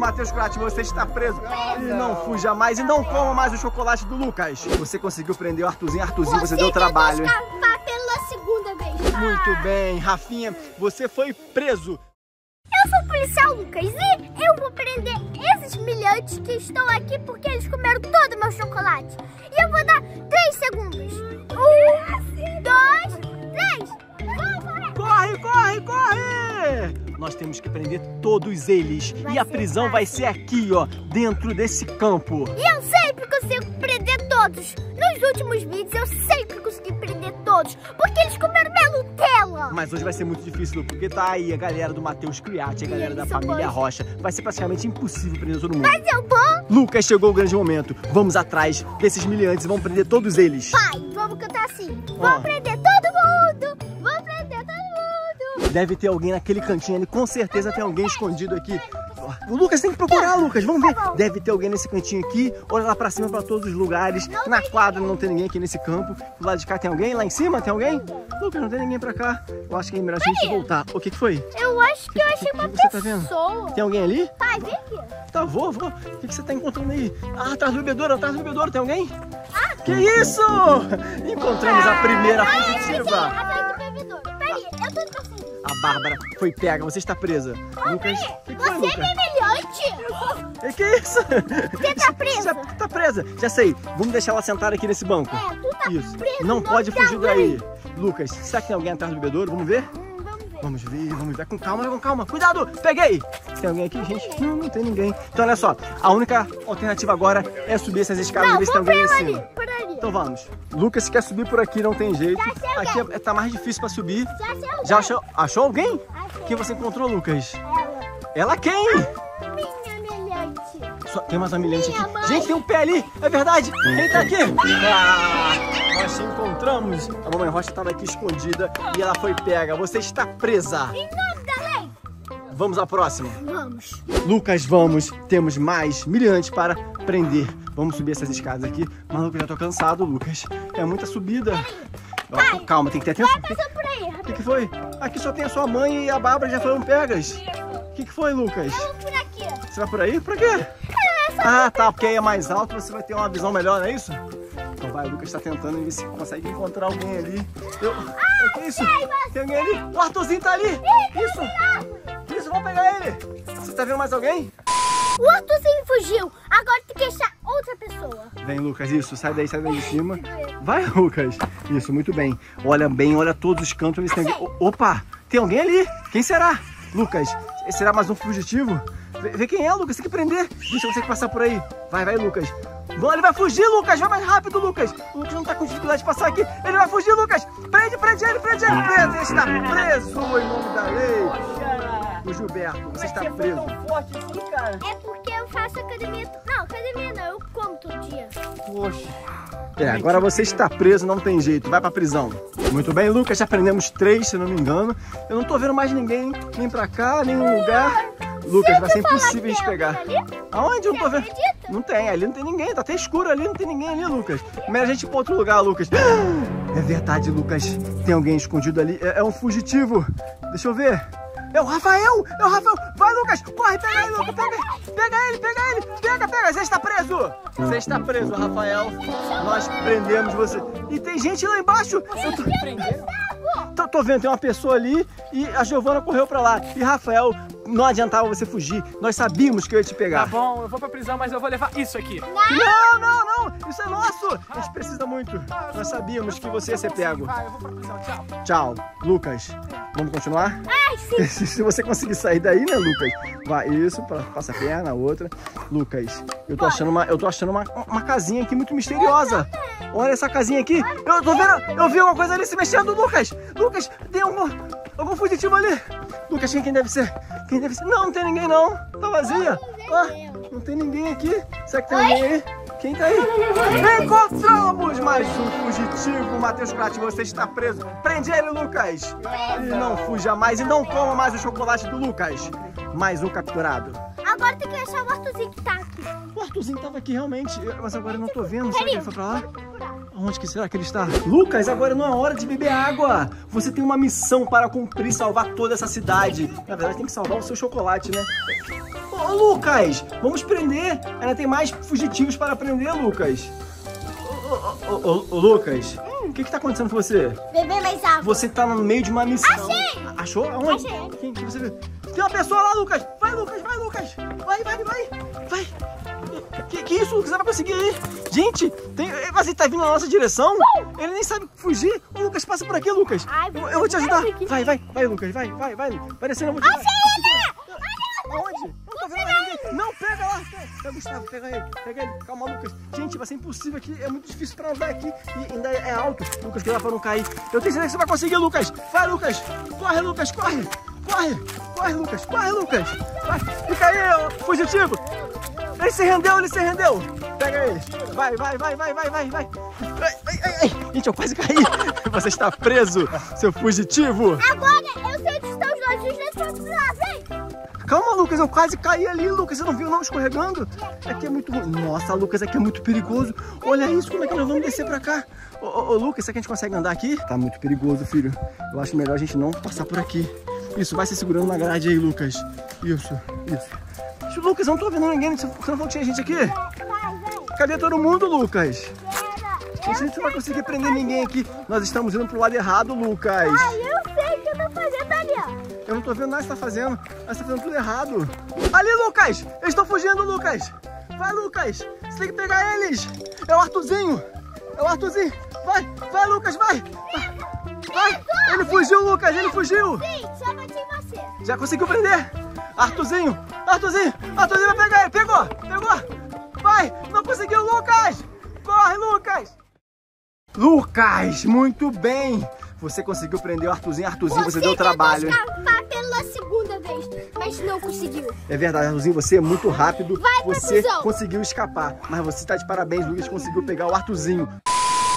Matheus Crat, você está preso. E não fuja mais e não coma mais o chocolate do Lucas. Você conseguiu prender o Arthurzinho. Arthurzinho, você, deu trabalho. escapar pela segunda vez. Muito bem, Rafinha, você foi preso. Eu sou o policial Lucas e eu vou prender esses milhantes que estão aqui porque eles comeram todo o meu chocolate. E eu vou dar três segundos. Um, Nós temos que prender todos eles. Vai e a prisão vai fácil. ser aqui, ó, dentro desse campo. E eu sempre consigo prender todos. Nos últimos vídeos eu sempre consegui prender todos porque eles comeram minha Nutella. Mas hoje vai ser muito difícil, porque tá aí a galera do Matheus Criati, a galera da família bons. Rocha. Vai ser praticamente impossível prender todo mundo. Mas eu vou. Lucas, chegou o grande momento. Vamos atrás desses miliantes e vamos prender todos eles. Pai, vamos cantar assim. Vamos prender Deve ter alguém naquele cantinho ali, com certeza tem alguém escondido aqui. O Lucas tem que procurar, Lucas, vamos ver. Tá. Deve ter alguém nesse cantinho aqui. Olha lá pra cima, pra todos os lugares. Na quadra não tem ninguém aqui nesse campo. Do lado de cá tem alguém? Lá em cima tem alguém? Lucas, não tem ninguém pra cá. Eu acho que é melhor a gente voltar. O que que foi? Eu acho que eu achei uma você tá vendo? pessoa. Tem alguém ali? Pai, vem aqui. Tá, vou, vou. O que, que você tá encontrando aí? Ah, atrás do bebedouro, atrás do bebedouro. Tem alguém? Ah, Que isso? Encontramos a primeira fugitiva. Bebedouro. Peraí, eu tô passando. A Bárbara foi pega, você está presa. Lucas, o que, que foi, Você é Lucas? vermelhante? Que, que é isso? Você tá presa? Já tá presa. Já sei. Vamos deixar ela sentada aqui nesse banco. É, tu tá Isso. preso, Não pode fugir daí. Lucas, será que tem alguém atrás do bebedouro? Vamos ver? Hum, vamos ver. Vamos ver, vamos ver. Com calma, com calma. Cuidado! Peguei! Tem alguém aqui, gente? Não, não tem ninguém. Então, olha só. A única alternativa agora é subir essas escadas e Não, ver se tem alguém pra em ali, cima. Então vamos. Lucas quer subir por aqui, não tem jeito. Aqui é- tá mais difícil pra subir. Já achou, achou alguém? Achei. Quem você encontrou, Lucas? Ela. Ela quem? Minha melhante. Só- tem mais uma milhante aqui. mãe. Gente, tem um pé ali. É verdade. Quem tá aqui? Ah, nós te encontramos. A mamãe Rocha estava aqui escondida e ela foi pega. Você está presa. Lei. Vamos à próxima. Vamos. Lucas, vamos. Temos mais milhantes para prender. Vamos subir essas escadas aqui. Maluco, já tô cansado, Lucas. É muita subida. Ó, calma, tem que ter atenção. Passou por aí, O que, que foi? Aqui só tem a sua mãe e a Bárbara já foram pegas. O que, que foi, Lucas? Vamos por aqui. Você vai por aí? Por quê? Ah, tá, porque aí é mais alto, você vai ter uma visão melhor, não é isso? Então vai, o Lucas tá tentando ver se consegue encontrar alguém ali. Eu... o que é isso? Tem alguém ali? O Arthurzinho tá ali! Isso! Isso, vamos pegar ele! Você tá vendo mais alguém? O Arthurzinho fugiu. Agora tem que achar outra pessoa. Vem, Lucas, isso, sai daí, sai daí de cima. Vai, Lucas. Isso, muito bem. Olha bem, olha todos os cantos. Eles têm. O- Opa, tem alguém ali. Quem será? Lucas, será mais um fugitivo? Vê, vê quem é, Lucas, tem que prender. Deixa você que passar por aí. Vai, vai, Lucas. Não, ele vai fugir, Lucas. Vai mais rápido, Lucas. O Lucas não tá com dificuldade de passar aqui. Ele vai fugir, Lucas. Prende, prende ele, prende ele. Preso, ele está preso em nome da lei. O Gilberto, você está preso. forte assim, cara? É porque eu faço academia. Não, academia não. Eu como todo dia. Poxa. É, agora você está preso, não tem jeito, vai pra prisão. Muito bem, Lucas, já prendemos três, se não me engano. Eu não tô vendo mais ninguém, nem pra cá, nem no lugar. Lucas, vai ser impossível que a gente tem pegar. ali? Aonde? Eu não tô Você vendo. acredita? Não tem, ali não tem ninguém, tá até escuro ali, não tem ninguém ali, Lucas. Melhor a gente ir pra outro lugar, Lucas. É verdade, Lucas, tem alguém escondido ali, é, é um fugitivo. Deixa eu ver. É o Rafael! É o Rafael! Vai, Lucas! Corre, pega ele, Lucas! Pega, pega ele, pega ele! Pega, pega! Você está preso! Você está preso, Rafael! Nós prendemos você. E tem gente lá embaixo! Eu tô, tô, tô vendo, tem uma pessoa ali e a Giovana correu pra lá. E Rafael, não adiantava você fugir. Nós sabíamos que eu ia te Tá pegar. bom, eu vou pra prisão, mas eu vou levar isso aqui. Não, não, não! Isso é nosso! A gente precisa muito. Nós sabíamos que você ia ser pego. Vai, eu vou pra prisão, tchau. Tchau, Lucas. Vamos continuar? Ai, sim. Se você conseguir sair daí, né, Lucas? Vai, isso, passa a perna, a outra. Lucas, eu tô achando uma, eu tô achando uma, uma casinha aqui muito misteriosa. Olha essa casinha aqui. Eu tô vendo, eu vi alguma coisa ali se mexendo, Lucas. Lucas, tem algum, algum fugitivo ali. Lucas, quem, deve ser? Quem deve ser? Não, não tem ninguém não. Tá vazia. Ah, não tem ninguém aqui. Será que tem alguém aí? Quem tá aí? Encontramos mais um fugitivo. Matheus Prat, você está preso. Prende ele, Lucas. E não fuja mais e não coma mais o chocolate do Lucas. Mais um capturado. Agora tem que achar o Arthurzinho que tá aqui. O Arthurzinho tava aqui realmente, mas agora eu não tô vendo. Será que ele foi pra lá? Procurar. Onde que será que ele está? Lucas, agora não é hora de beber água. Você tem uma missão para cumprir, salvar toda essa cidade. Na verdade, tem que salvar o seu chocolate, né? Ô, Lucas, vamos prender. Ainda tem mais fugitivos para prender, Lucas. Ô, ô, ô, ô, Lucas, o que que tá acontecendo com você? Beber mais água. Você tá no meio de uma missão. Achei! Achou? Aonde? Achei. Quem que você viu? Tem uma pessoa lá, Lucas! Vai, Lucas, vai, Lucas! Vai, vai, vai! Vai! Que, que isso, Lucas? Você vai conseguir ir? Gente, tem... mas ele tá vindo na nossa direção? Ele nem sabe fugir. Ô, Lucas, passa por aqui, Lucas. Ai, eu, eu vou te ajudar. vai, Vai, vai, Lucas, vai, vai, vai. Descendo, eu vou te ajudar. Aonde? Eu não tô vendo mais ninguém. Não, pega lá. Pega o Gustavo, pega ele. Pega ele. Calma, Lucas. Gente, vai ser impossível aqui. É muito difícil pra andar aqui. E ainda é alto. Lucas, cuidado pra não cair. Eu tenho certeza que você vai conseguir, Lucas. Vai, Lucas. Corre, Lucas, corre. Corre. Corre, Lucas. Corre, Lucas. Vai. Fica aí, ó, fugitivo. Ele se rendeu, ele se rendeu. Pega ele. Vai, vai, vai, vai, vai, vai, vai. Ai, ai, ai, ai. Gente, eu quase caí. Você está preso, seu fugitivo. Agora eu sei onde estão os lojinhos desse outro lado, vem. Calma, Lucas, eu quase caí ali, Lucas. Você não viu não escorregando? Aqui é muito ruim. Nossa, Lucas, aqui é muito perigoso. Olha isso, como é que nós vamos descer pra cá? Ô, ô, ô, Lucas, será que a gente consegue andar aqui? Tá muito perigoso, filho. Eu acho melhor a gente não passar por aqui. Isso, vai se segurando na grade aí, Lucas. Isso, isso. Lucas, eu não tô vendo ninguém. Você não falou que tinha gente aqui? Cadê todo mundo, Lucas? Espera. Gente, a gente não vai conseguir prender ninguém aqui. Nós estamos indo pro lado errado, Lucas. Ai, eu sei o que eu tô fazendo ali, ó. Eu não tô vendo nada que você tá fazendo. Mas você tá fazendo tudo errado. Ali, Lucas! Eles estão fugindo, Lucas! Vai, Lucas! Você tem que pegar eles! É o Arthurzinho! É o Arthurzinho! Vai! Vai, Lucas, vai! Vai! Ele fugiu, Lucas! Ele fugiu! Já conseguiu prender? Arthurzinho! Arthurzinho! Arthurzinho vai pegar ele! Pegou! Pegou! Vai! Não conseguiu, Lucas! Corre, Lucas! Lucas, muito bem! Você conseguiu prender o Arthurzinho. Arthurzinho, você, deu trabalho. escapar pela segunda vez, mas não conseguiu. É verdade, Arthurzinho, você é muito rápido. Vai você conseguiu escapar. Mas você tá de parabéns, Lucas conseguiu pegar o Arthurzinho.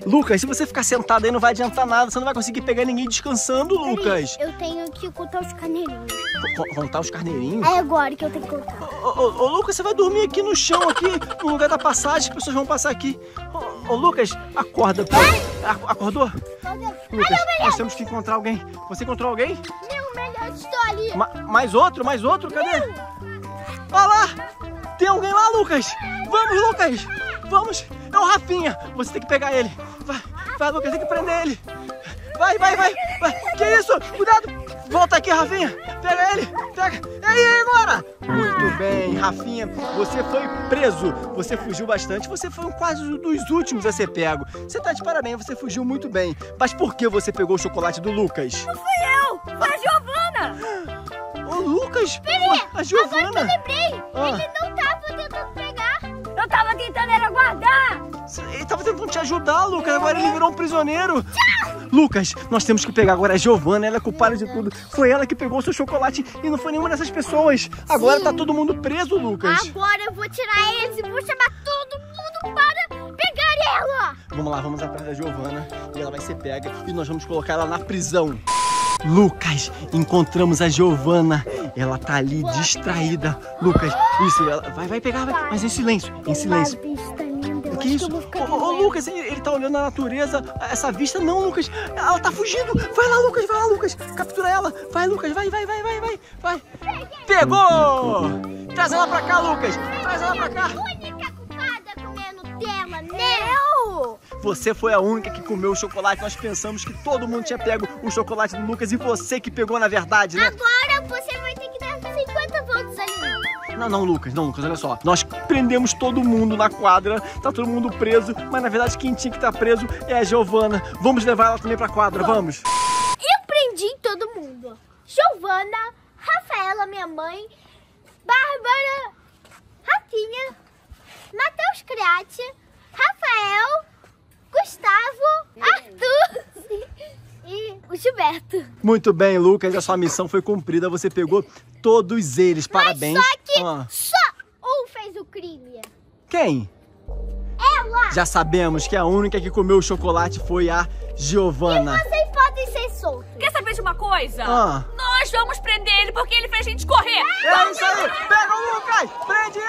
Lucas, se você ficar sentado aí não vai adiantar nada. Você não vai conseguir pegar ninguém descansando, Lucas. Eu tenho que contar os carneirinhos. Co- Contar os carneirinhos? É agora que eu tenho que contar. Ô, ô, ô, Lucas, você vai dormir aqui no chão, aqui, no lugar da passagem, as pessoas vão passar aqui. Ô, ô, Lucas, acorda. pô. Ac- Acordou? Lucas, nós temos que encontrar alguém. Você encontrou alguém? Meu melhor, estou ali. Ma- mais outro? Mais outro? Cadê? Olha lá! Tem alguém lá, Lucas! Vamos, Lucas! Vamos! É o Rafinha! Você tem que pegar ele! Vai, vai, Lucas, tem que prender ele! Vai, vai, vai! vai. Que isso? Cuidado! Volta aqui, Rafinha! Pega ele! Pega! E aí, agora? Muito bem, Rafinha, você foi preso. Você fugiu bastante. Você foi um quase um dos últimos a ser pego. Você tá de parabéns, você fugiu muito bem. Mas por que você pegou o chocolate do Lucas? Fui eu! Foi a Giovana! Ô, Lucas! Peraí, A Agora que Giovana! eu lembrei, Ah. ele não tentando era guardar. Ele tava tentando te ajudar, Lucas. Agora ele virou um prisioneiro. Lucas, nós temos que pegar agora a Giovana. Ela é culpada de tudo. Foi ela que pegou o seu chocolate e não foi nenhuma dessas pessoas. Agora tá todo mundo preso, Lucas. Agora eu vou tirar eles e vou chamar todo mundo para pegar ela. Vamos lá, vamos atrás da Giovana. E ela vai ser pega e nós vamos colocar ela na prisão. Lucas, encontramos a Giovana. Ela tá ali distraída. Lucas, isso, ela vai, vai pegar, vai. Mas em silêncio, em silêncio. O que acho isso? Ô. Lucas, ele, ele tá olhando a natureza, essa vista. Não, Lucas, ela tá fugindo. Vai lá, Lucas, vai lá, Lucas. Captura ela. Vai, Lucas, vai, vai, vai, vai, vai. vai. Pegou! Traz ela pra cá, Lucas. Traz ela pra cá. Você foi a única que comeu o chocolate. Nós pensamos que todo mundo tinha pego o chocolate do Lucas e você que pegou na verdade, né? Agora você vai ter que dar 50 voltas ali. Não, não, Lucas, não, Lucas, olha só. Nós prendemos todo mundo na quadra, tá todo mundo preso, mas na verdade quem tinha que estar preso é a Giovana. Vamos levar ela também pra quadra, vamos. Eu prendi todo mundo. Giovana, Rafaela, minha mãe, Bárbara, Rafinha, Matheus Criati, Rafael, Gustavo, Arthur e o Gilberto. Muito bem, Lucas, a sua missão foi cumprida, você pegou todos eles, parabéns. Mas só que Ah, só um fez o crime. quem? Ela! Já sabemos que a única que comeu o chocolate foi a Giovana. Vocês podem de ser solto. Quer saber de uma coisa? Ah. Nós vamos prender ele porque ele fez a gente correr. É isso aí! Pega o Lucas! Prende